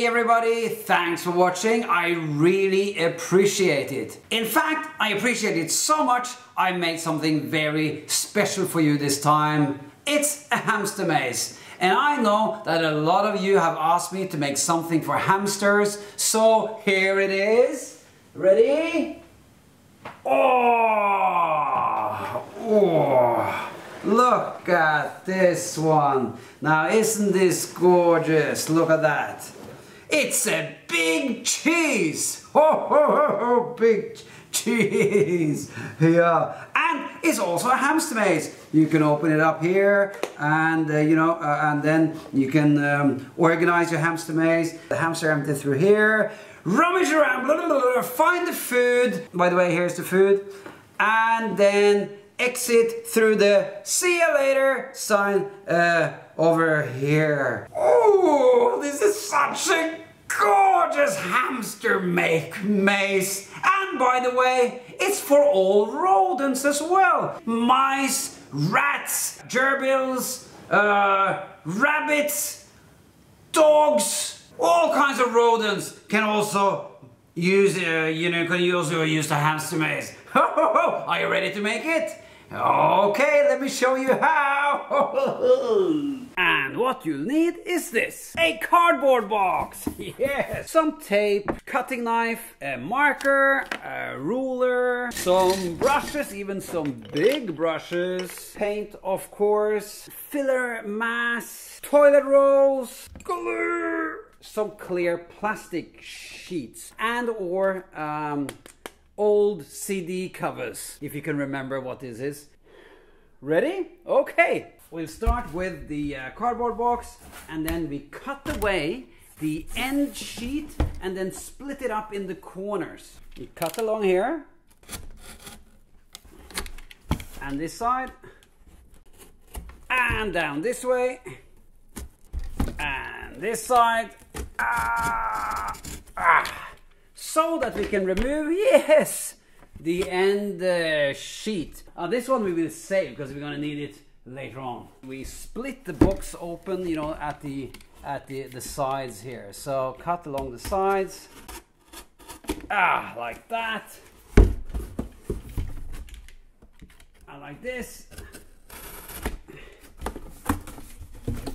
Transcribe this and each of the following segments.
Hey everybody, thanks for watching. I really appreciate it. In fact, I appreciate it so much I made something very special for you this time. It's a hamster maze. And I know that a lot of you have asked me to make something for hamsters, so here it is. Ready? Oh! Oh! Look at this one. Now isn't this gorgeous? Look at that. It's a big cheese. Ho ho ho ho, big cheese. Yeah, and it's also a hamster maze. You can open it up here, and uh, you know, uh, and then you can um, organize your hamster maze. The hamster empty through here. Rummage around, blah, blah, blah, find the food. By the way, here's the food, and then exit through the see you later sign uh, over here. Oh, this is such a gorgeous hamster make maze. And by the way, it's for all rodents as well. Mice, rats, gerbils, uh, rabbits, dogs, all kinds of rodents can also use, uh, you know, can also use the hamster maze. Are you ready to make it? Okay, let me show you how. and what you'll need is this. A cardboard box. Yes. Some tape, cutting knife, a marker, a ruler, some brushes, even some big brushes, paint of course, filler mass, toilet rolls, glue, some clear plastic sheets and or um, old CD covers, if you can remember what this is. Ready? Okay. We'll start with the uh, cardboard box and then we cut away the end sheet and then split it up in the corners. We cut along here and this side and down this way and this side ah, ah so that we can remove, yes, the end uh, sheet. Uh, this one we will save because we're gonna need it later on. We split the box open, you know, at the at the, the sides here. So cut along the sides, ah, like that. And like this.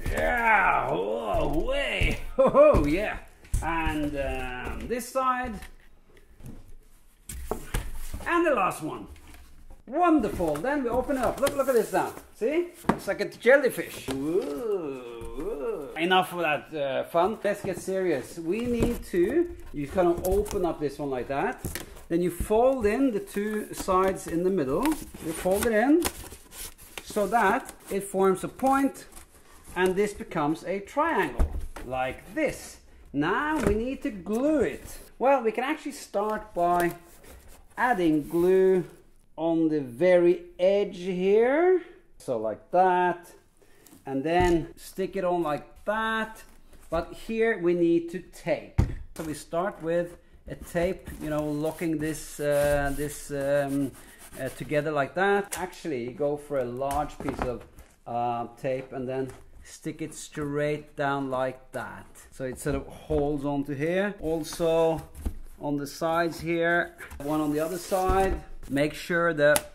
Yeah, oh, way, oh, yeah and um, this side. And the last one. Wonderful. Then we open it up. Look look at this now. See? It's like a jellyfish. Ooh. enough of that uh, fun. Let's get serious. We need to you kind of open up this one like that. Then you fold in the two sides in the middle. You fold it in so that it forms a point and this becomes a triangle like this now we need to glue it. Well, we can actually start by adding glue on the very edge here. So like that. And then stick it on like that. But here we need to tape. So we start with a tape, you know, locking this, uh, this um, uh, together like that. Actually, go for a large piece of uh, tape and then stick it straight down like that. So it sort of holds onto here. Also on the sides here one on the other side. Make sure that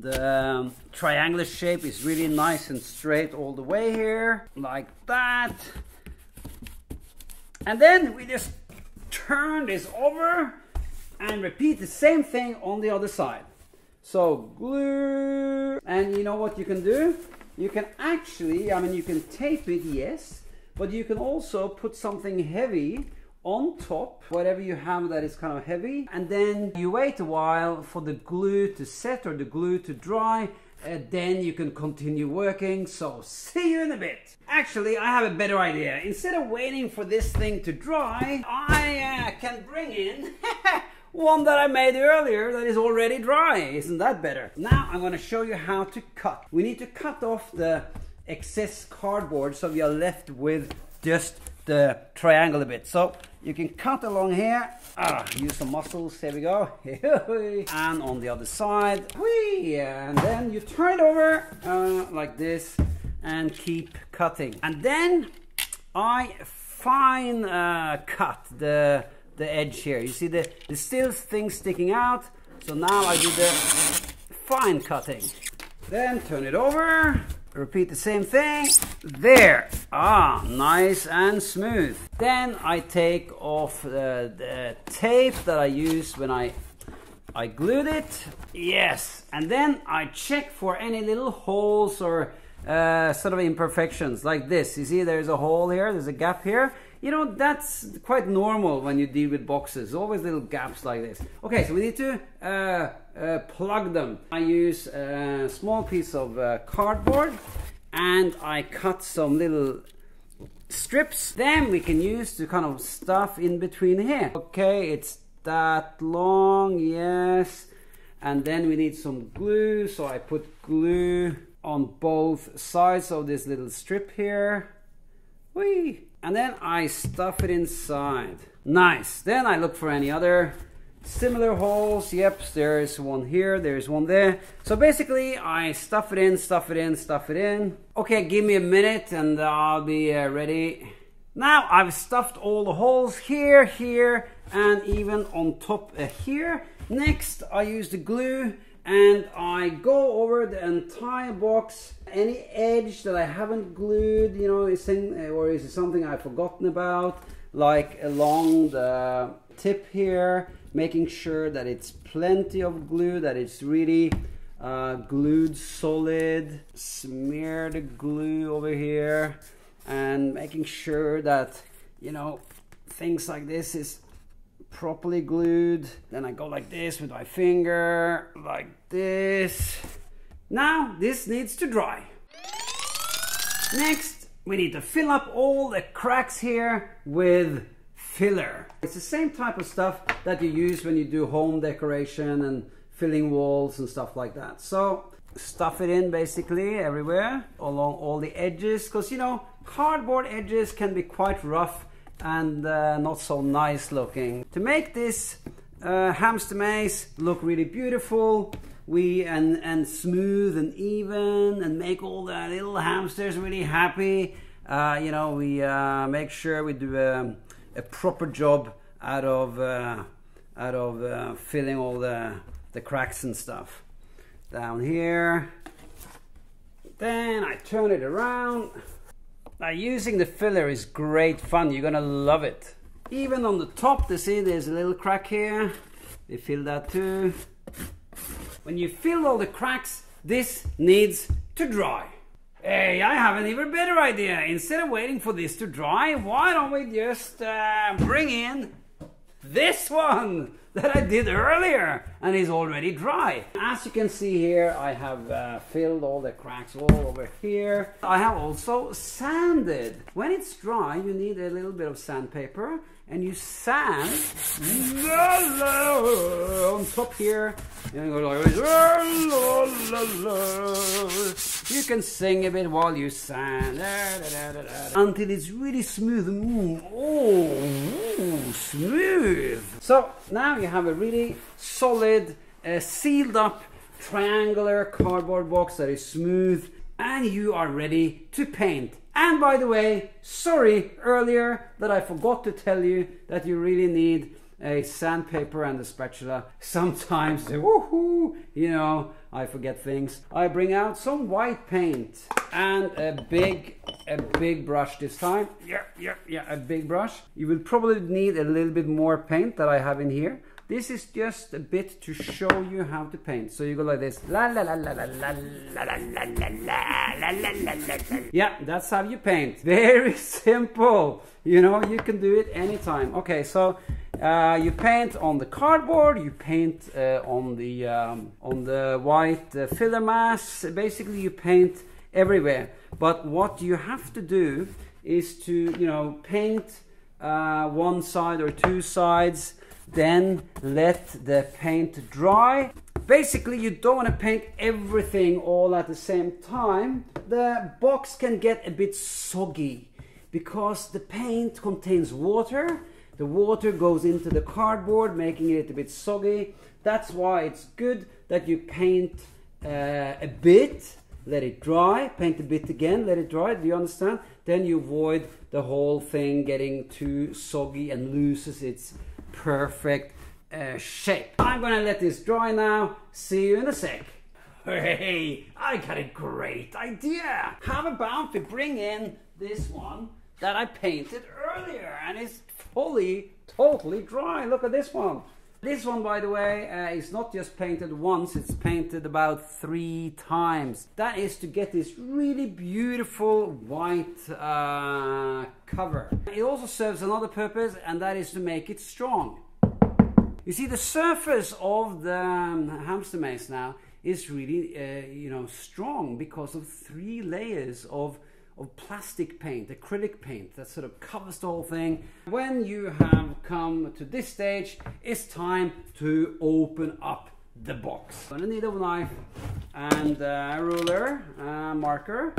the um, triangular shape is really nice and straight all the way here like that. And then we just turn this over and repeat the same thing on the other side. So glue. And you know what you can do you can actually, I mean, you can tape it, yes, but you can also put something heavy on top, whatever you have that is kind of heavy, and then you wait a while for the glue to set or the glue to dry, and then you can continue working. So see you in a bit. Actually, I have a better idea. Instead of waiting for this thing to dry, I uh, can bring in one that I made earlier that is already dry. Isn't that better? Now I'm going to show you how to cut. We need to cut off the excess cardboard so we are left with just the triangle a bit. So you can cut along here. Ah, use some muscles. Here we go. and on the other side. Whee! And then you turn it over uh, like this and keep cutting. And then I fine uh, cut the the edge here. You see the, the still thing sticking out. So now I do the fine cutting. Then turn it over. Repeat the same thing. There. Ah, nice and smooth. Then I take off the, the tape that I used when I I glued it. Yes. And then I check for any little holes or uh, sort of imperfections like this. You see there's a hole here, there's a gap here. You know, that's quite normal when you deal with boxes. Always little gaps like this. Okay, so we need to uh, uh, plug them. I use a small piece of uh, cardboard and I cut some little strips. Then we can use to kind of stuff in between here. Okay, it's that long, yes. And then we need some glue, so I put glue on both sides of this little strip here. Whee! And then I stuff it inside. Nice. Then I look for any other similar holes. Yep, there's one here, there's one there. So basically, I stuff it in, stuff it in, stuff it in. Okay, give me a minute and I'll be uh, ready. Now I've stuffed all the holes here, here, and even on top here. Next, I use the glue and I go over the entire box. Any edge that I haven't glued, you know, is in, or is it something I've forgotten about, like along the tip here, making sure that it's plenty of glue, that it's really uh, glued solid. Smear the glue over here and making sure that, you know, things like this is properly glued. Then I go like this with my finger, like this. Now this needs to dry. Next, we need to fill up all the cracks here with filler. It's the same type of stuff that you use when you do home decoration and filling walls and stuff like that. So stuff it in basically everywhere along all the edges because you know cardboard edges can be quite rough and uh, not so nice looking. To make this uh, hamster maze look really beautiful we and and smooth and even and make all the little hamsters really happy uh, you know we uh, make sure we do a, a proper job out of uh, out of uh, filling all the the cracks and stuff. Down here. Then I turn it around now using the filler is great fun. You're gonna love it. Even on the top, you see there's a little crack here. We fill that too. When you fill all the cracks, this needs to dry. Hey, I have an even better idea. Instead of waiting for this to dry, why don't we just uh, bring in this one that I did earlier and is already dry. As you can see here, I have uh, filled all the cracks all over here. I have also sanded. When it's dry, you need a little bit of sandpaper and you sand on top here. You can sing a bit while you sand until it's really smooth. Oh, smooth. So now you have a really solid, uh, sealed up triangular cardboard box that is smooth and you are ready to paint. And by the way, sorry earlier that I forgot to tell you that you really need a sandpaper and a spatula. Sometimes, woohoo, you know, I forget things. I bring out some white paint and a big, a big brush this time. Yeah, yeah, yeah, a big brush. You will probably need a little bit more paint that I have in here. This is just a bit to show you how to paint. So you go like this. La la la la la la la la la la la la la la Yeah, that's how you paint. Very simple. You know, you can do it anytime. Okay, so uh, you paint on the cardboard, you paint uh, on the um, on the white uh, filler mass. Basically, you paint everywhere. But what you have to do is to you know paint uh, one side or two sides then let the paint dry. Basically, you don't want to paint everything all at the same time. The box can get a bit soggy because the paint contains water. The water goes into the cardboard, making it a bit soggy. That's why it's good that you paint uh, a bit let it dry, paint a bit again, let it dry, do you understand? Then you avoid the whole thing getting too soggy and loses its perfect uh, shape. I'm gonna let this dry now, see you in a sec. Hey, I got a great idea. How about we bring in this one that I painted earlier and it's fully, totally dry. Look at this one. This one, by the way, uh, is not just painted once, it's painted about three times. That is to get this really beautiful white uh, cover. It also serves another purpose, and that is to make it strong. You see, the surface of the um, hamster maze now is really, uh, you know, strong because of three layers of of plastic paint, acrylic paint that sort of covers the whole thing. When you have come to this stage, it's time to open up the box. Gonna need a knife and a ruler, a marker,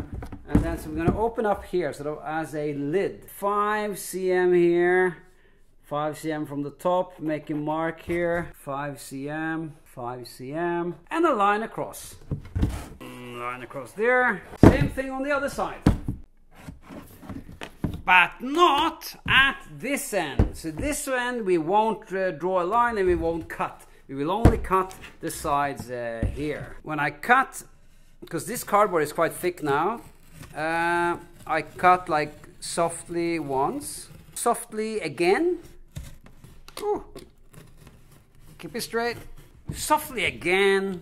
and then so we're gonna open up here sort of as a lid. 5 cm here, 5 cm from the top, make a mark here, 5 cm, 5 cm, and a line across. Mm, line across there. Same thing on the other side. But not at this end. So this end we won't uh, draw a line and we won't cut. We will only cut the sides uh, here. When I cut, because this cardboard is quite thick now, uh, I cut like softly once, softly again. Ooh. Keep it straight softly again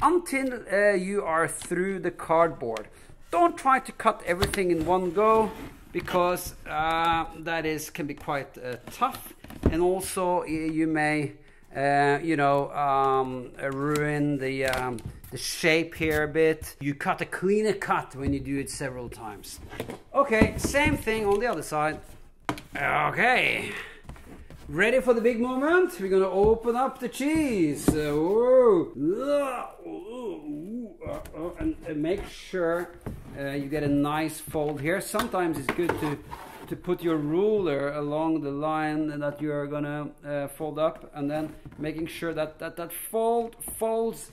until uh, you are through the cardboard. Don't try to cut everything in one go because uh, that is can be quite uh, tough and also you may uh, you know um, ruin the um, the shape here a bit. You cut a cleaner cut when you do it several times. Okay, same thing on the other side. Okay. Ready for the big moment? We're gonna open up the cheese. Uh, and, and, make sure uh, you get a nice fold here. Sometimes it's good to to put your ruler along the line that you are gonna uh, fold up, and then making sure that that that fold folds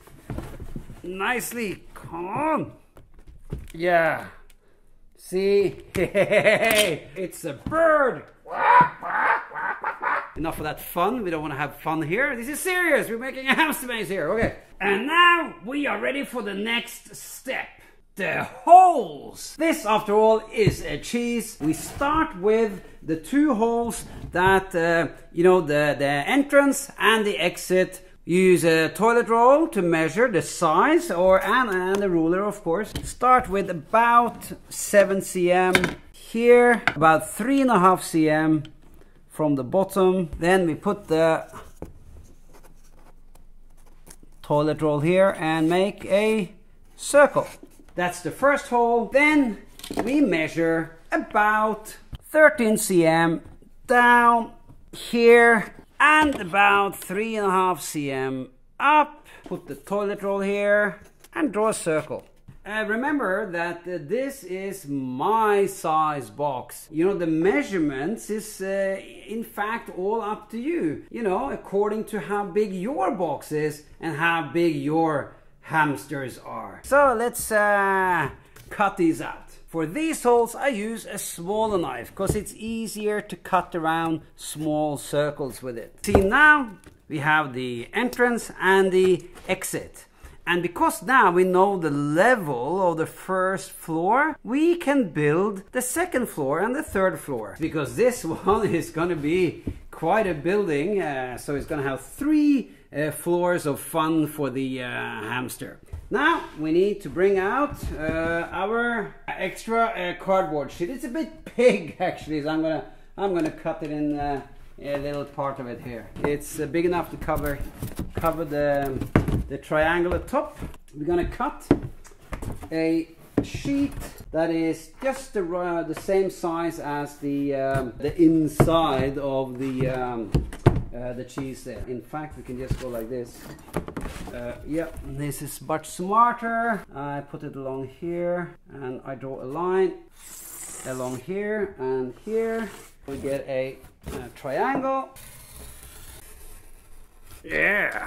nicely. Come on, yeah. See, it's a bird. Enough of that fun. We don't want to have fun here. This is serious. We're making a hamster maze here. Okay. And now we are ready for the next step. The holes. This, after all, is a cheese. We start with the two holes that, uh, you know, the, the entrance and the exit Use a toilet roll to measure the size or and, and a ruler of course. Start with about 7 cm here, about 3.5 cm from the bottom. Then we put the toilet roll here and make a circle. That's the first hole. Then we measure about 13 cm down here and about 3.5 cm up. Put the toilet roll here and draw a circle. Uh, remember that uh, this is my size box. You know, the measurements is uh, in fact all up to you. You know, according to how big your box is and how big your hamsters are. So let's uh, cut these out. For these holes I use a smaller knife because it's easier to cut around small circles with it. See now we have the entrance and the exit. And because now we know the level of the first floor, we can build the second floor and the third floor. Because this one is going to be quite a building, uh, so it's going to have three uh, floors of fun for the uh, hamster. Now we need to bring out uh, our extra uh, cardboard sheet. It's a bit big actually, so I'm gonna I'm gonna cut it in uh, a little part of it here. It's big enough to cover cover the the triangular top. We're gonna cut a sheet that is just the, uh, the same size as the um, the inside of the um, uh, the cheese there. In fact, we can just go like this. Uh, yeah, this is much smarter. I put it along here and I draw a line along here and here. We get a, a triangle. Yeah.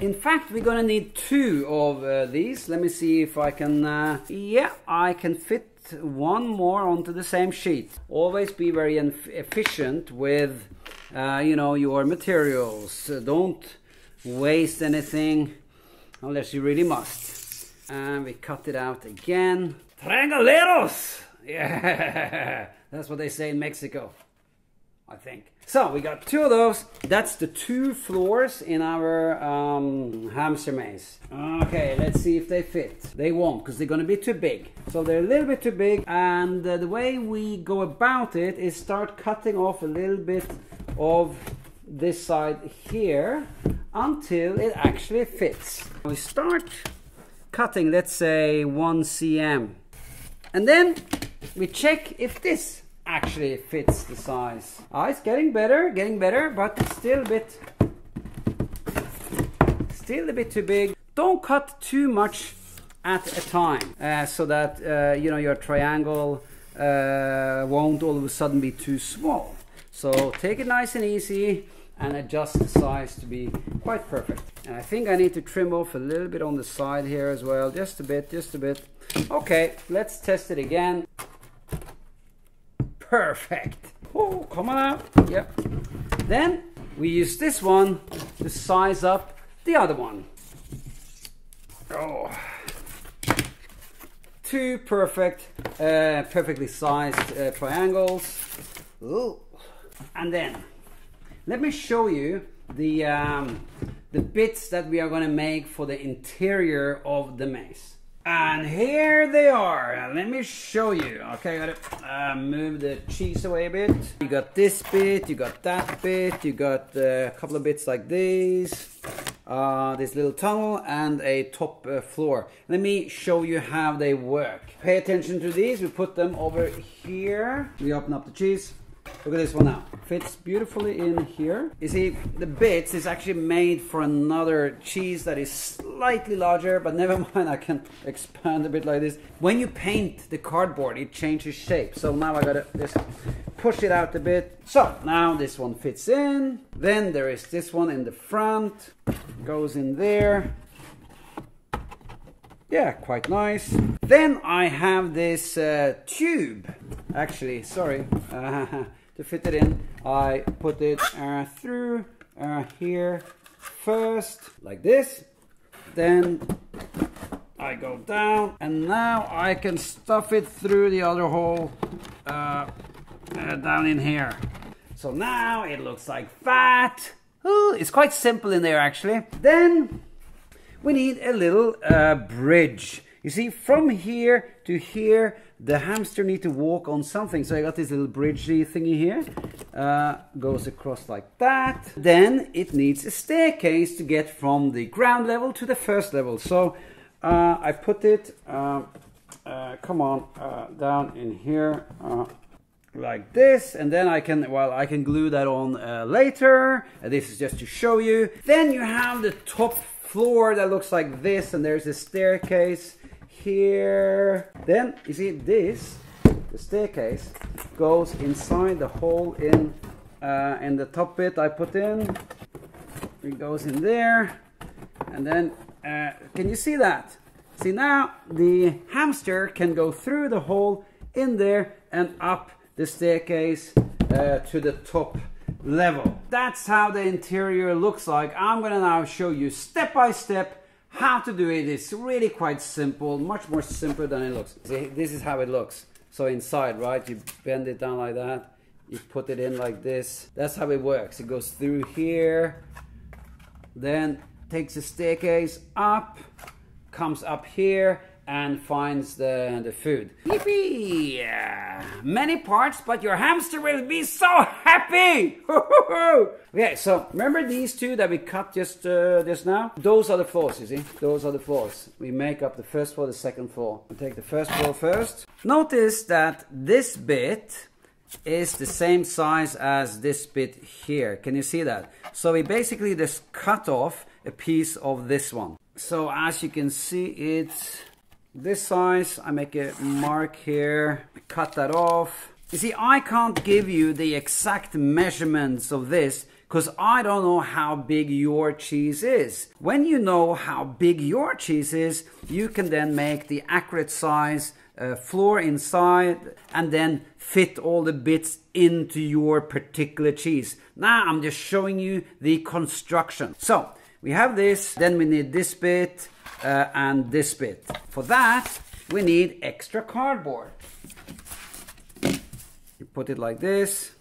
In fact, we're gonna need two of uh, these. Let me see if I can, uh, yeah, I can fit one more onto the same sheet. Always be very efficient with, uh, you know, your materials. don't waste anything unless you really must. And we cut it out again. Trianguleros! Yeah, that's what they say in Mexico, I think. So we got two of those. That's the two floors in our um, hamster maze. Okay, let's see if they fit. They won't because they're going to be too big. So they're a little bit too big and uh, the way we go about it is start cutting off a little bit of this side here until it actually fits. We start cutting, let's say 1 cm. And then we check if this actually fits the size. Ah, it's getting better, getting better, but it's still a bit, still a bit too big. Don't cut too much at a time uh, so that uh, you know your triangle uh, won't all of a sudden be too small. So take it nice and easy and adjust the size to be quite perfect. And I think I need to trim off a little bit on the side here as well, just a bit, just a bit. Okay, let's test it again. Perfect. Oh, come on out. Yep. Then we use this one to size up the other one. Oh. Two perfect, uh, perfectly sized uh, triangles. Ooh. And then, let me show you the, um, the bits that we are going to make for the interior of the maze. And here they are. Let me show you. Okay, I gotta uh, move the cheese away a bit. You got this bit, you got that bit, you got uh, a couple of bits like these, uh, this little tunnel, and a top uh, floor. Let me show you how they work. Pay attention to these. We put them over here. We open up the cheese. Look at this one now. Fits beautifully in here. You see, the bits is actually made for another cheese that is slightly larger, but never mind, I can expand a bit like this. When you paint the cardboard, it changes shape. So now I gotta just push it out a bit. So now this one fits in. Then there is this one in the front, goes in there. Yeah, quite nice. Then I have this uh, tube. Actually, sorry. Uh, to fit it in, I put it uh, through uh, here first, like this. Then I go down, and now I can stuff it through the other hole uh, uh down in here. So now it looks like that. Ooh, it's quite simple in there actually. Then we need a little uh, bridge. You see, from here to here, the hamster need to walk on something. So I got this little bridgey thingy here. Uh, goes across like that. Then it needs a staircase to get from the ground level to the first level. So uh, I put it, uh, uh come on, uh, down in here uh, like this and then I can well I can glue that on uh, later uh, this is just to show you then you have the top floor that looks like this and there's a staircase here. Then you see this, the staircase goes inside the hole in uh, in the top bit I put in. It goes in there, and then uh, can you see that? See now the hamster can go through the hole in there and up the staircase uh, to the top level. That's how the interior looks like. I'm gonna now show you step by step how to do it. it is really quite simple, much more simple than it looks. See, this is how it looks. So inside, right, you bend it down like that, you put it in like this. That's how it works. It goes through here, then takes a staircase up, comes up here, and finds the, the food. Yippee! Many parts, but your hamster will be so happy! okay, so remember these two that we cut just uh, just now? Those are the floors, you see? Those are the floors. We make up the first floor, the second floor. We take the first floor first. Notice that this bit is the same size as this bit here. Can you see that? So we basically just cut off a piece of this one. So as you can see, it's this size. I make a mark here, cut that off. You see, I can't give you the exact measurements of this because I don't know how big your cheese is. When you know how big your cheese is, you can then make the accurate size uh, floor inside and then fit all the bits into your particular cheese. Now I'm just showing you the construction. So we have this, then we need this bit uh, and this bit. For that, we need extra cardboard. You put it like this.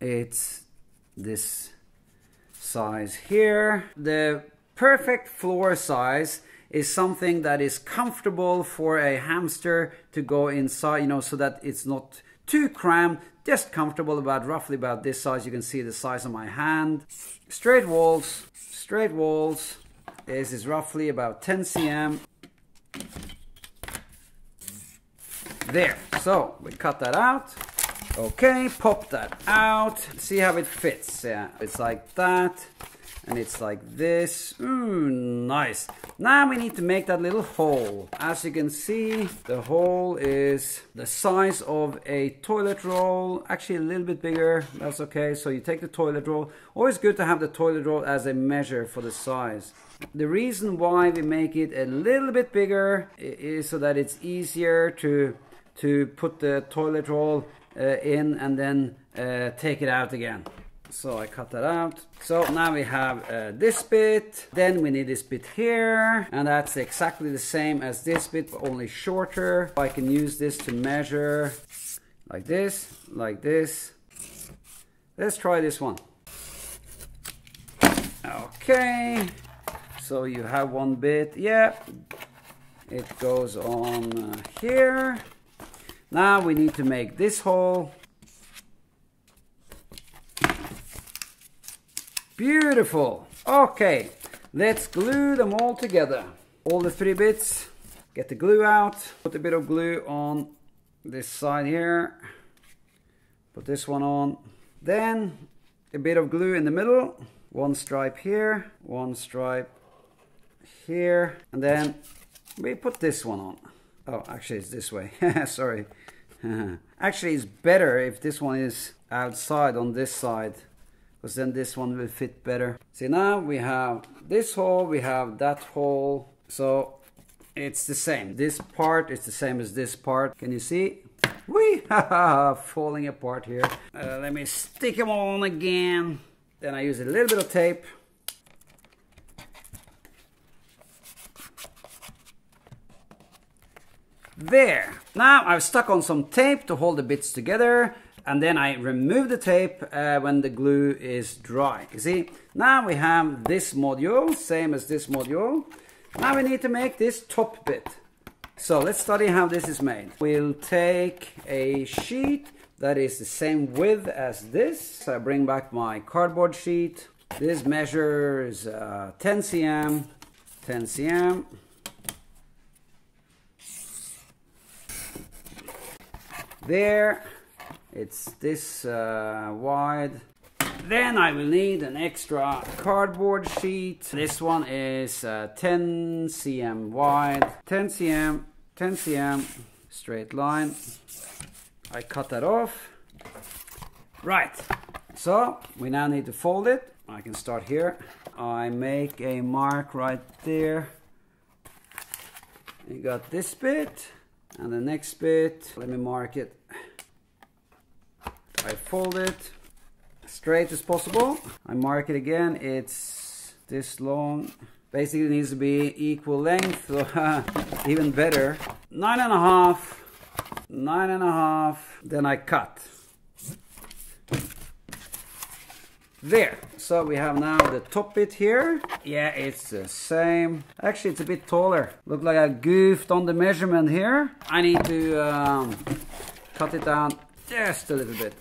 It's this size here. The perfect floor size is something that is comfortable for a hamster to go inside, you know, so that it's not too cramped, just comfortable about roughly about this size. You can see the size of my hand. Straight walls, straight walls. This is roughly about 10 cm. There, so we cut that out. Okay, pop that out. See how it fits. Yeah, it's like that. And it's like this. Ooh, nice. Now we need to make that little hole. As you can see, the hole is the size of a toilet roll. Actually a little bit bigger. That's okay. So you take the toilet roll. Always good to have the toilet roll as a measure for the size. The reason why we make it a little bit bigger is so that it's easier to to put the toilet roll uh, in and then uh, take it out again. So I cut that out. So now we have uh, this bit, then we need this bit here, and that's exactly the same as this bit, but only shorter. I can use this to measure like this, like this. Let's try this one. Okay, so you have one bit, yeah, it goes on uh, here. Now we need to make this hole. Beautiful. Okay, let's glue them all together. All the three bits. Get the glue out. Put a bit of glue on this side here. Put this one on. Then a bit of glue in the middle. One stripe here, one stripe here, and then we put this one on. Oh, actually it's this way. Sorry. actually it's better if this one is outside on this side because then this one will fit better. See now we have this hole, we have that hole. So it's the same. This part is the same as this part. Can you see? Whee! Falling apart here. Uh, let me stick them on again. Then I use a little bit of tape There. Now I've stuck on some tape to hold the bits together and then I remove the tape uh, when the glue is dry. You see, now we have this module, same as this module. Now we need to make this top bit. So let's study how this is made. We'll take a sheet that is the same width as this. So I bring back my cardboard sheet. This measures uh, 10 cm, 10 cm. there it's this uh, wide. Then I will need an extra cardboard sheet. This one is uh, 10 cm wide. 10 cm 10 cm straight line. I cut that off. Right. So we now need to fold it. I can start here. I make a mark right there. You got this bit and the next bit. Let me mark it I fold it straight as possible. I mark it again. It's this long. Basically needs to be equal length so even better. Nine and a half nine and a half then I cut. There. So we have now the top bit here. Yeah it's the same. Actually it's a bit taller. Look like I goofed on the measurement here. I need to um, cut it down just a little bit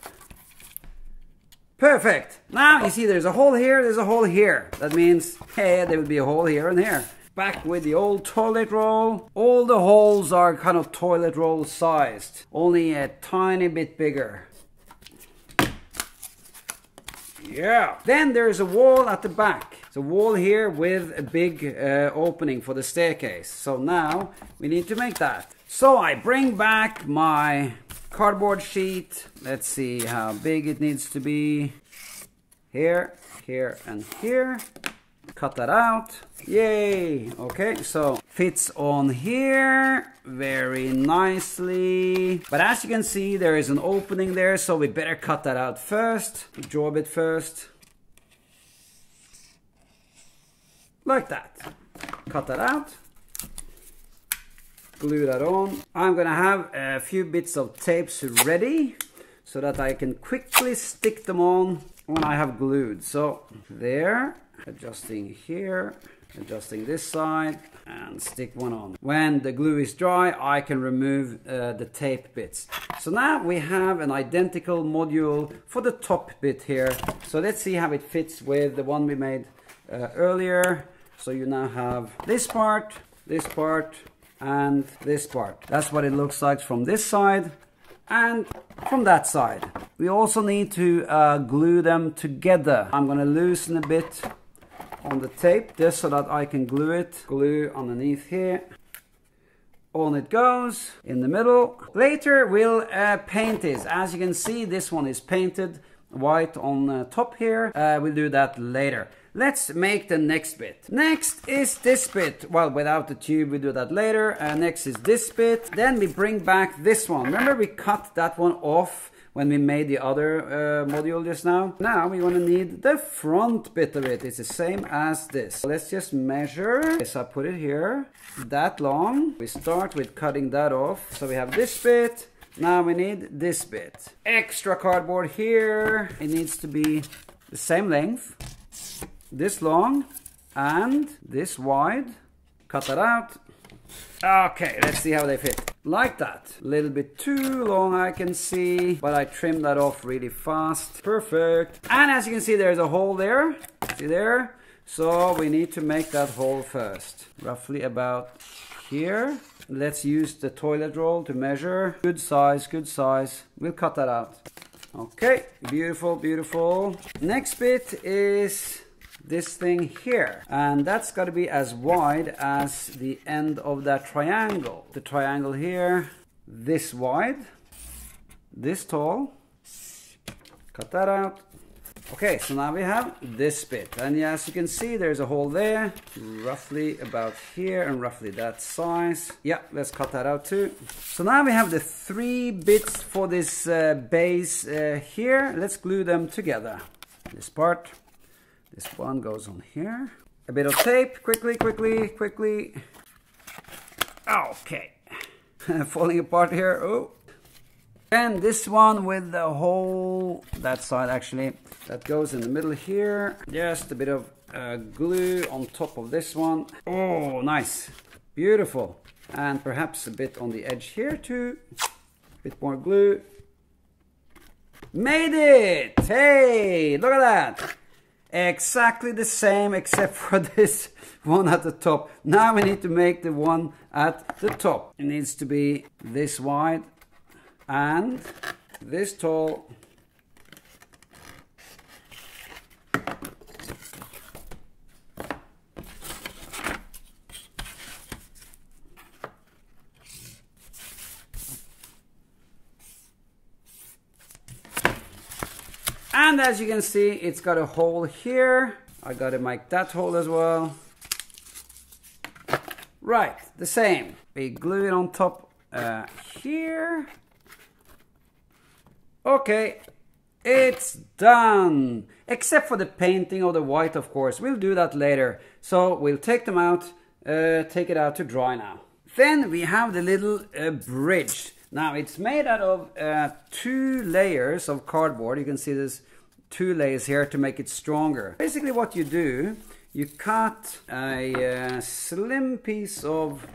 perfect now you see there's a hole here there's a hole here that means hey there would be a hole here and here back with the old toilet roll all the holes are kind of toilet roll sized only a tiny bit bigger yeah. Then there's a wall at the back. It's a wall here with a big uh, opening for the staircase. So now we need to make that. So I bring back my cardboard sheet. Let's see how big it needs to be. here, here, and here. Cut that out. Yay! Okay, so fits on here very nicely. But as you can see, there is an opening there, so we better cut that out first. Draw a bit first. Like that. Cut that out. Glue that on. I'm gonna have a few bits of tapes ready so that I can quickly stick them on when I have glued. So there, adjusting here, adjusting this side and stick one on. When the glue is dry, I can remove uh, the tape bits. So now we have an identical module for the top bit here. So let's see how it fits with the one we made uh, earlier. So you now have this part, this part, and this part. That's what it looks like from this side and from that side. We also need to uh, glue them together. I'm gonna loosen a bit on the tape just so that I can glue it. Glue underneath here. On it goes in the middle. Later we'll uh, paint this. As you can see this one is painted white on the top here. Uh, we'll do that later. Let's make the next bit. Next is this bit. Well, without the tube, we do that later. Uh, next is this bit. Then we bring back this one. Remember we cut that one off when we made the other uh, module just now. Now we want to need the front bit of it. It's the same as this. Let's just measure. So I put it here, that long. We start with cutting that off. So we have this bit. Now we need this bit. Extra cardboard here. It needs to be the same length this long and this wide. Cut that out. Okay, let's see how they fit. Like that. A little bit too long I can see, but I trimmed that off really fast. Perfect. And as you can see, there's a hole there. See there? So we need to make that hole first. Roughly about here. Let's use the toilet roll to measure. Good size, good size. We'll cut that out. Okay, beautiful, beautiful. Next bit is this thing here. And that's got to be as wide as the end of that triangle. The triangle here, this wide, this tall. Cut that out. Okay, so now we have this bit. And as you can see, there's a hole there, roughly about here and roughly that size. Yeah, let's cut that out too. So now we have the three bits for this uh, base uh, here. Let's glue them together. This part this one goes on here. A bit of tape, quickly, quickly, quickly. Okay. Falling apart here. Oh. And this one with the hole, that side actually, that goes in the middle here. Just a bit of uh, glue on top of this one. Oh, nice. Beautiful. And perhaps a bit on the edge here too. A Bit more glue. Made it! Hey, look at that exactly the same except for this one at the top. Now we need to make the one at the top. It needs to be this wide and this tall And as you can see, it's got a hole here. I got to make that hole as well. Right, the same. We glue it on top uh, here. Okay, it's done. Except for the painting of the white, of course. We'll do that later. So we'll take them out, uh, take it out to dry now. Then we have the little uh, bridge. Now it's made out of uh, two layers of cardboard. You can see there's two layers here to make it stronger. Basically what you do, you cut a uh, slim piece of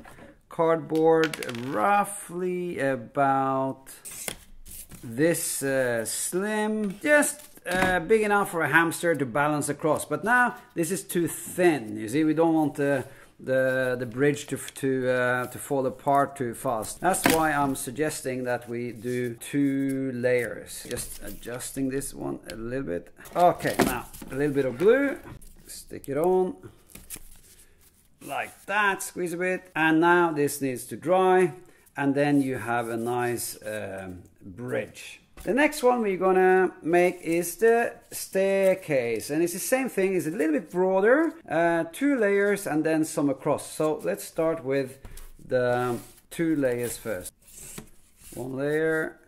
cardboard roughly about this uh, slim, just uh, big enough for a hamster to balance across. But now this is too thin. You see, we don't want the the bridge to to uh, to fall apart too fast. That's why I'm suggesting that we do two layers. Just adjusting this one a little bit. Okay, now a little bit of glue. Stick it on like that. Squeeze a bit, and now this needs to dry, and then you have a nice um, bridge. The next one we're gonna make is the staircase and it's the same thing, it's a little bit broader, uh, two layers and then some across. So let's start with the two layers first. One layer,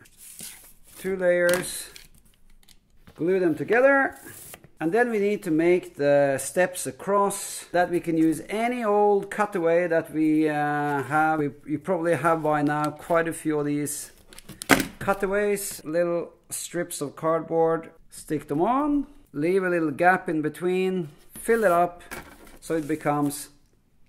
two layers, glue them together and then we need to make the steps across that we can use any old cutaway that we uh, have. We, you probably have by now quite a few of these cutaways, little strips of cardboard, stick them on, leave a little gap in between, fill it up so it becomes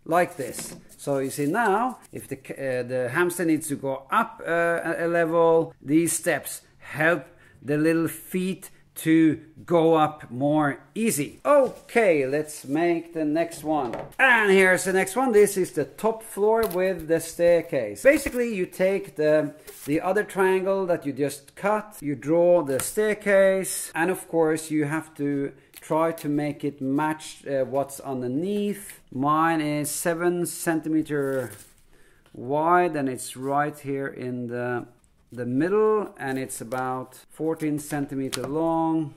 like this. So you see now, if the, uh, the hamster needs to go up uh, a level, these steps help the little feet to go up more easy. Okay, let's make the next one. And here's the next one. This is the top floor with the staircase. Basically, you take the, the other triangle that you just cut, you draw the staircase, and of course you have to try to make it match uh, what's underneath. Mine is seven centimeter wide and it's right here in the the middle and it's about 14 centimeter long.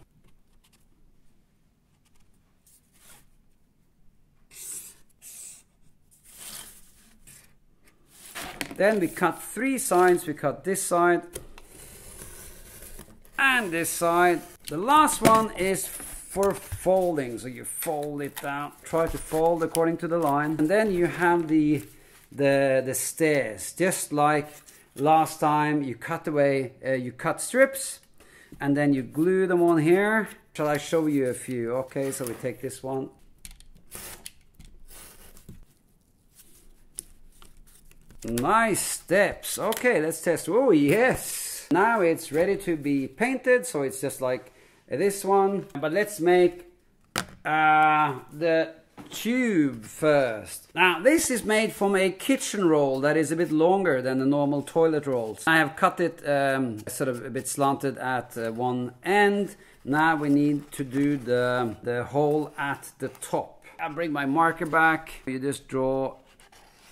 Then we cut three sides we cut this side and this side. The last one is for folding so you fold it down try to fold according to the line. And then you have the the the stairs just like last time you cut away, uh, you cut strips and then you glue them on here. Shall I show you a few? Okay, so we take this one. Nice steps. Okay, let's test. Oh, yes. Now it's ready to be painted. So it's just like this one. But let's make uh, the tube first. Now this is made from a kitchen roll that is a bit longer than the normal toilet rolls. I have cut it um, sort of a bit slanted at uh, one end. Now we need to do the, the hole at the top. I bring my marker back. You just draw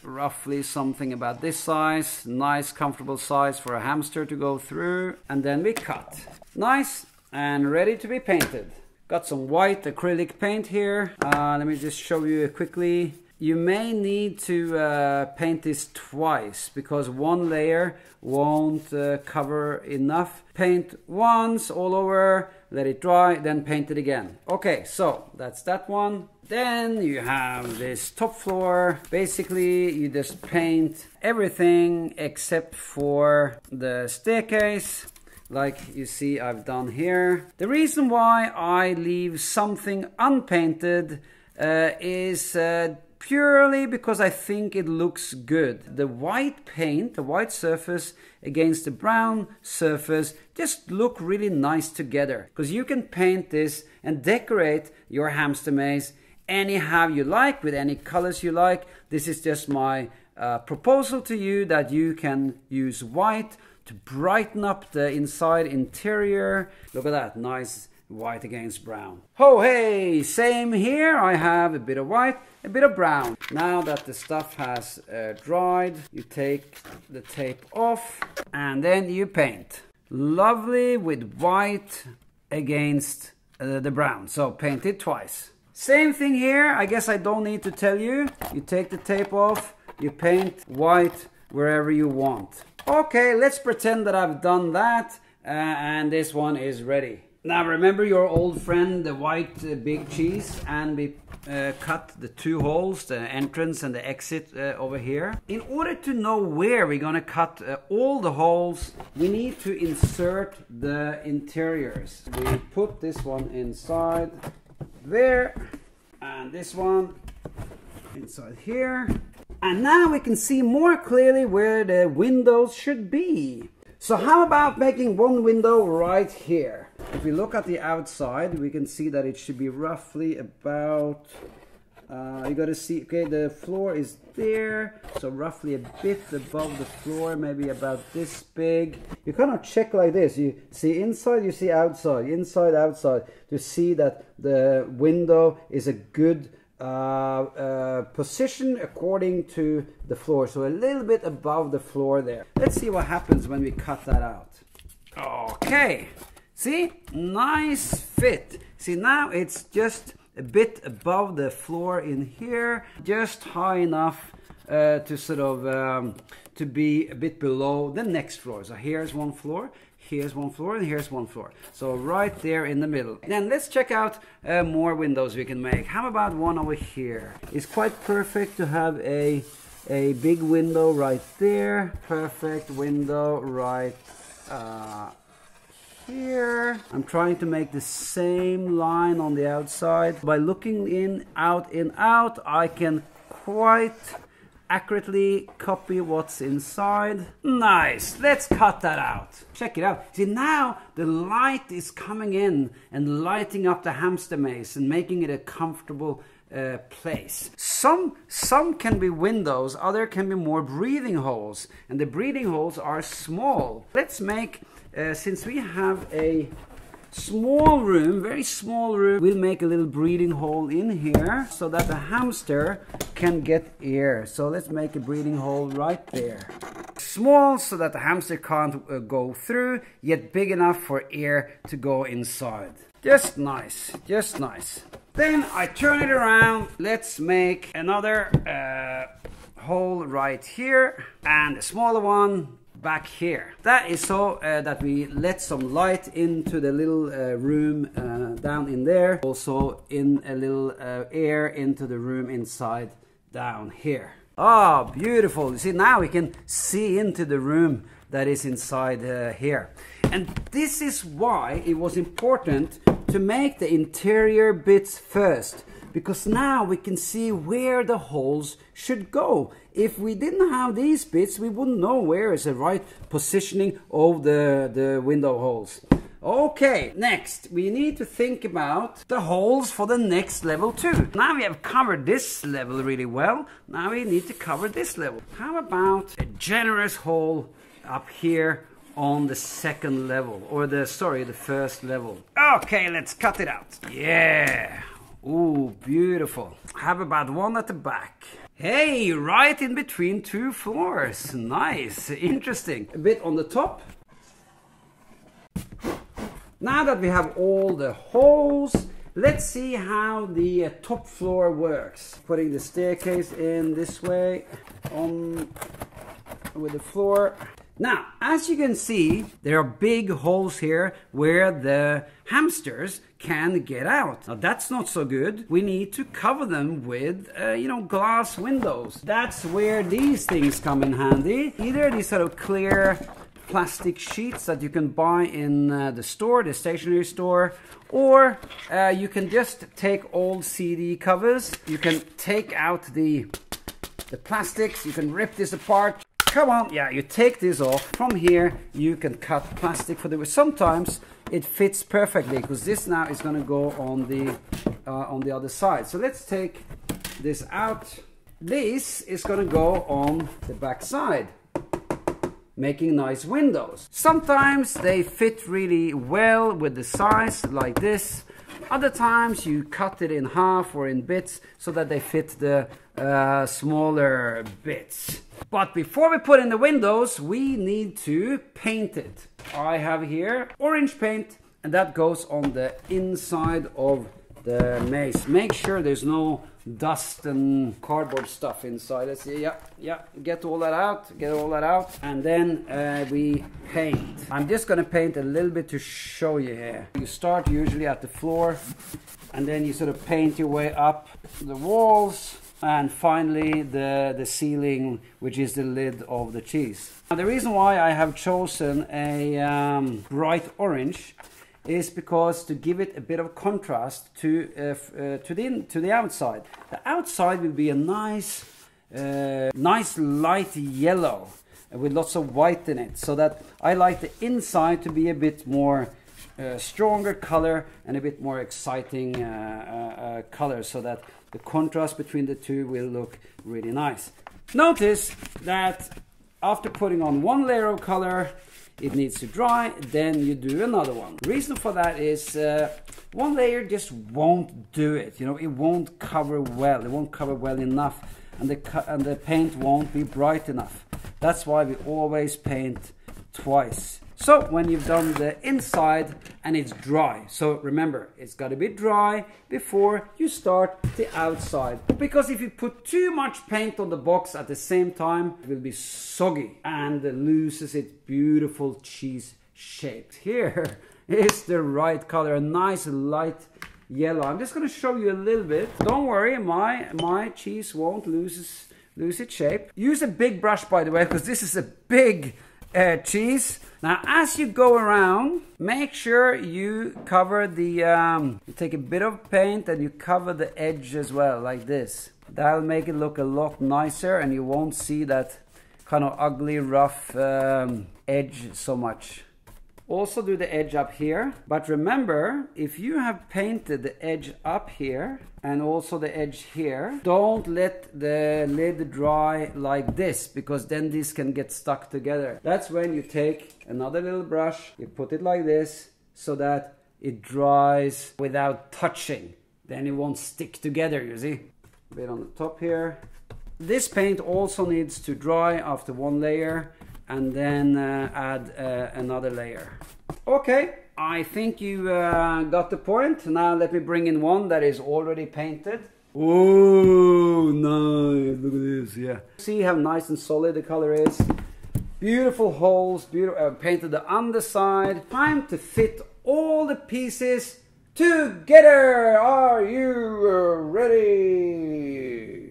roughly something about this size. Nice comfortable size for a hamster to go through. And then we cut. Nice and ready to be painted. Got some white acrylic paint here. Uh, let me just show you quickly. You may need to uh, paint this twice because one layer won't uh, cover enough. Paint once all over, let it dry, then paint it again. Okay, so that's that one. Then you have this top floor. Basically, you just paint everything except for the staircase like you see I've done here. The reason why I leave something unpainted uh, is uh, purely because I think it looks good. The white paint, the white surface against the brown surface just look really nice together because you can paint this and decorate your hamster maze anyhow you like with any colors you like. This is just my uh, proposal to you that you can use white to brighten up the inside interior. Look at that, nice white against brown. Oh hey, same here. I have a bit of white, a bit of brown. Now that the stuff has uh, dried, you take the tape off and then you paint. Lovely with white against uh, the brown. So paint it twice. Same thing here. I guess I don't need to tell you. You take the tape off, you paint white wherever you want. Okay, let's pretend that I've done that uh, and this one is ready. Now remember your old friend, the white uh, big cheese, and we uh, cut the two holes, the entrance and the exit uh, over here. In order to know where we're gonna cut uh, all the holes, we need to insert the interiors. We put this one inside there, and this one inside here. And now we can see more clearly where the windows should be. So how about making one window right here? If we look at the outside, we can see that it should be roughly about, uh, you gotta see, okay, the floor is there, so roughly a bit above the floor, maybe about this big. You kind of check like this, you see inside, you see outside, inside, outside, to see that the window is a good position according to the floor. So a little bit above the floor there. Let's see what happens when we cut that out. Okay, see, nice fit. See, now it's just a bit above the floor in here, just high enough uh, to sort of um, to be a bit below the next floor. So here's one floor, here's one floor, and here's one floor. So right there in the middle. Then let's check out uh, more windows we can make. How about one over here? It's quite perfect to have a a big window right there. Perfect window right uh, here. I'm trying to make the same line on the outside. By looking in, out, in, out, I can quite accurately copy what's inside. Nice, let's cut that out. Check it out. See now the light is coming in and lighting up the hamster maze and making it a comfortable uh, place. Some, some can be windows, other can be more breathing holes and the breathing holes are small. Let's make uh, since we have a small room, very small room, we'll make a little breathing hole in here so that the hamster can get air. So let's make a breathing hole right there. Small so that the hamster can't uh, go through, yet big enough for air to go inside. Just nice, just nice. Then I turn it around. Let's make another uh, hole right here and a smaller one back here. That is so uh, that we let some light into the little uh, room uh, down in there. Also in a little uh, air into the room inside down here. Oh, beautiful. You see, now we can see into the room that is inside uh, here. And this is why it was important to make the interior bits first because now we can see where the holes should go. If we didn't have these bits, we wouldn't know where is the right positioning of the, the window holes. Okay, next we need to think about the holes for the next level too. Now we have covered this level really well. Now we need to cover this level. How about a generous hole up here on the second level or the sorry the first level okay let's cut it out yeah Ooh, beautiful. Have about one at the back. Hey, right in between two floors. Nice, interesting. A bit on the top. Now that we have all the holes, let's see how the uh, top floor works. Putting the staircase in this way on with the floor. Now, as you can see, there are big holes here where the hamsters can get out. Now, that's not so good. We need to cover them with, uh, you know, glass windows. That's where these things come in handy. Either these sort of clear plastic sheets that you can buy in uh, the store, the stationery store, or uh, you can just take old CD covers. You can take out the the plastics, you can rip this apart, come on. Yeah, you take this off. From here, you can cut plastic for the... Sometimes it fits perfectly because this now is going to go on the, uh, on the other side. So let's take this out. This is going to go on the back side making nice windows. Sometimes they fit really well with the size like this. Other times you cut it in half or in bits so that they fit the uh, smaller bits. But before we put in the windows, we need to paint it. I have here orange paint and that goes on the inside of the maze. Make sure there's no dust and cardboard stuff inside. Let's see, yeah, yeah, get all that out, get all that out. And then uh, we paint. I'm just gonna paint a little bit to show you here. You start usually at the floor and then you sort of paint your way up the walls and finally the, the ceiling, which is the lid of the cheese. Now, the reason why I have chosen a um, bright orange is because to give it a bit of contrast to uh, uh, to the to the outside. The outside will be a nice uh, nice light yellow with lots of white in it, so that I like the inside to be a bit more uh, stronger color and a bit more exciting uh, uh, color, so that the contrast between the two will look really nice. Notice that after putting on one layer of color, it needs to dry, then you do another one. Reason for that is uh, one layer just won't do it. You know, it won't cover well. It won't cover well enough, and the and the paint won't be bright enough. That's why we always paint twice. So when you've done the inside and it's dry, so remember, it's got to be dry before you start the outside. Because if you put too much paint on the box at the same time, it will be soggy and loses its beautiful cheese shape. Here is the right color, a nice light yellow. I'm just going to show you a little bit. Don't worry, my, my cheese won't lose lose its shape. Use a big brush, by the way, because this is a big uh, cheese. Now, as you go around, make sure you cover the, um, you take a bit of paint and you cover the edge as well, like this. That'll make it look a lot nicer and you won't see that kind of ugly, rough um, edge so much. Also do the edge up here. But remember, if you have painted the edge up here and also the edge here, don't let the lid dry like this because then this can get stuck together. That's when you take another little brush, you put it like this so that it dries without touching. Then it won't stick together, you see? A bit on the top here. This paint also needs to dry after one layer and then uh, add uh, another layer. Okay, I think you uh, got the point. Now let me bring in one that is already painted. Oh, nice, look at this, yeah. See how nice and solid the color is? Beautiful holes, beautiful, uh, painted the underside. Time to fit all the pieces together. Are you uh, ready?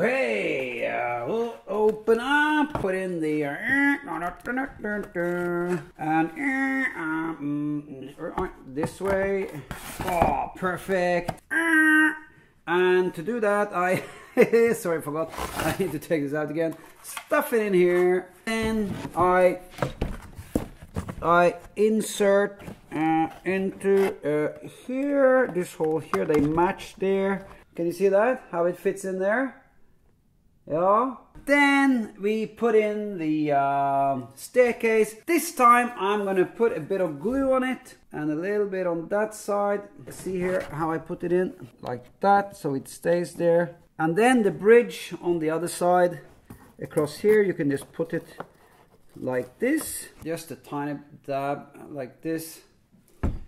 Hey, uh, we'll open up, put in the uh, and uh, this way. Oh, perfect. And to do that, I sorry, I forgot. I need to take this out again. Stuff it in here, and I I insert uh, into uh, here. This hole here, they match there. Can you see that? How it fits in there? Yeah. Then we put in the uh, staircase. This time I'm gonna put a bit of glue on it and a little bit on that side. See here how I put it in like that so it stays there. And then the bridge on the other side across here you can just put it like this. Just a tiny dab like this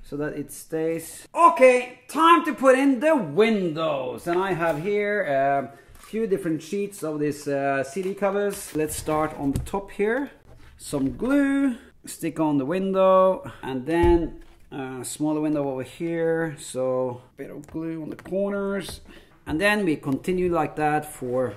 so that it stays. Okay, time to put in the windows. And I have here uh, few different sheets of these uh, CD covers. Let's start on the top here. Some glue, stick on the window, and then a smaller window over here. So a bit of glue on the corners. And then we continue like that for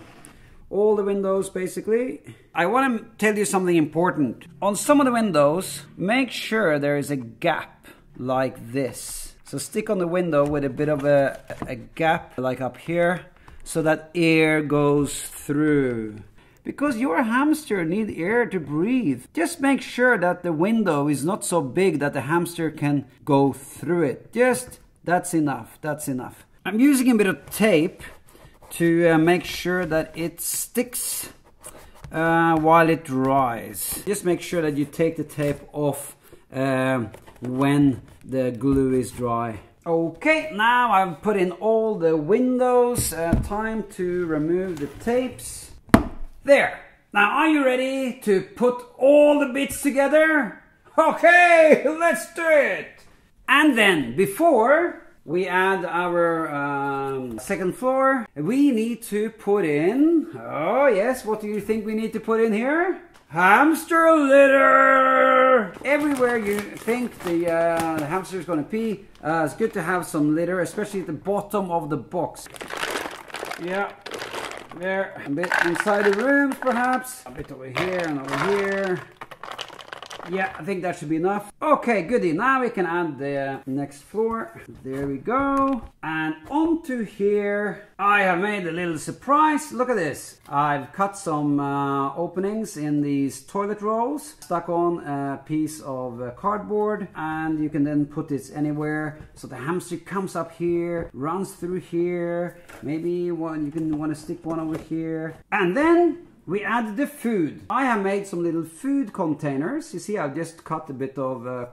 all the windows basically. I want to tell you something important. On some of the windows, make sure there is a gap like this. So stick on the window with a bit of a, a gap like up here so that air goes through. Because your hamster need air to breathe. Just make sure that the window is not so big that the hamster can go through it. Just, that's enough, that's enough. I'm using a bit of tape to uh, make sure that it sticks uh, while it dries. Just make sure that you take the tape off uh, when the glue is dry. Okay, now I've put in all the windows. Uh, time to remove the tapes. There. Now are you ready to put all the bits together? Okay, let's do it. And then before we add our um, second floor, we need to put in, oh yes, what do you think we need to put in here? Hamster litter! Everywhere you think the, uh, the hamster is going to pee, uh, it's good to have some litter, especially at the bottom of the box. Yeah, there. A bit inside the rooms, perhaps. A bit over here and over here. Yeah, I think that should be enough. Okay, goody. Now we can add the next floor. There we go. And onto here, I have made a little surprise. Look at this. I've cut some uh, openings in these toilet rolls, stuck on a piece of uh, cardboard, and you can then put this anywhere. So the hamster comes up here, runs through here. Maybe one you can want to stick one over here. And then we add the food. I have made some little food containers. You see, I've just cut a bit of uh,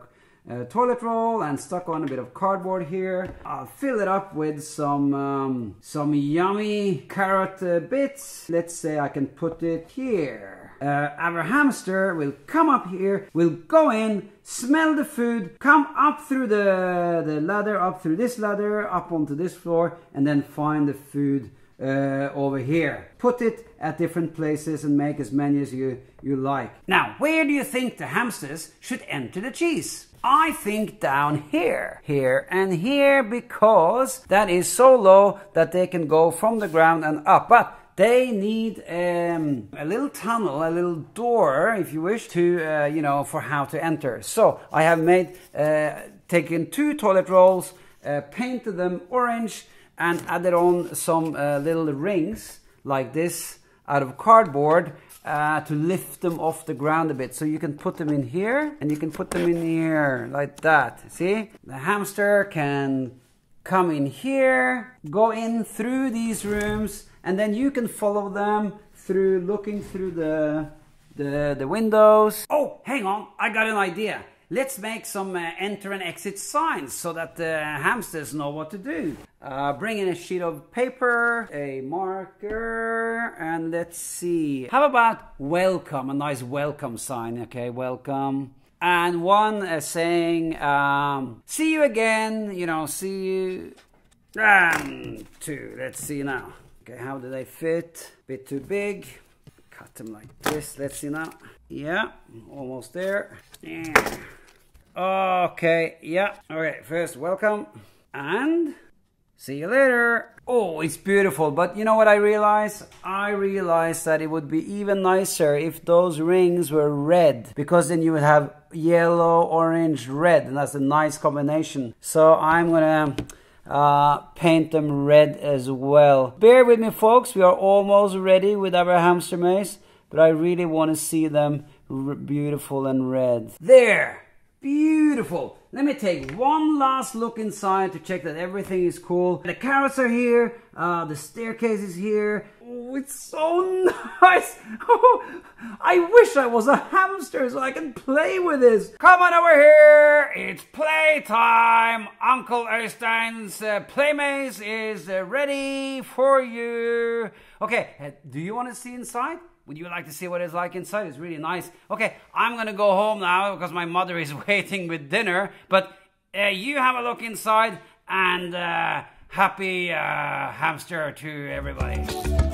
uh, toilet roll and stuck on a bit of cardboard here. I'll fill it up with some um, some yummy carrot uh, bits. Let's say I can put it here. Uh, our hamster will come up here, will go in, smell the food, come up through the, the ladder, up through this ladder, up onto this floor, and then find the food uh, over here. Put it at different places and make as many as you, you like. Now, where do you think the hamsters should enter the cheese? I think down here, here and here because that is so low that they can go from the ground and up. But they need um, a little tunnel, a little door, if you wish, to, uh, you know, for how to enter. So I have made, uh, taken two toilet rolls, uh, painted them orange, and added on some uh, little rings like this out of cardboard uh, to lift them off the ground a bit. So you can put them in here and you can put them in here like that. See? The hamster can come in here, go in through these rooms, and then you can follow them through looking through the, the, the windows. Oh, hang on, I got an idea. Let's make some uh, enter and exit signs so that the hamsters know what to do. Uh, bring in a sheet of paper, a marker, and let's see. How about welcome? A nice welcome sign, okay? Welcome. And one uh, saying, um, see you again, you know, see you. And two, let's see now. Okay, how do they fit? Bit too big. Cut them like this. Let's see now. Yeah, almost there. Yeah. Okay, yeah. Okay, first welcome and see you later. Oh, it's beautiful. But you know what I realized? I realized that it would be even nicer if those rings were red because then you would have yellow, orange, red, and that's a nice combination. So I'm gonna uh, paint them red as well. Bear with me, folks. We are almost ready with our hamster maze, but I really want to see them beautiful and red. There! Beautiful. Let me take one last look inside to check that everything is cool. The carrots are here. Uh, the staircase is here. Oh, it's so nice. Oh, I wish I was a hamster so I can play with this. Come on over here. It's playtime. Uncle Øystein's uh, Playmaze is uh, ready for you. Okay, uh, do you want to see inside? Would you like to see what it's like inside? It's really nice. Okay, I'm gonna go home now because my mother is waiting with dinner. But uh, you have a look inside and uh, happy uh, hamster to everybody.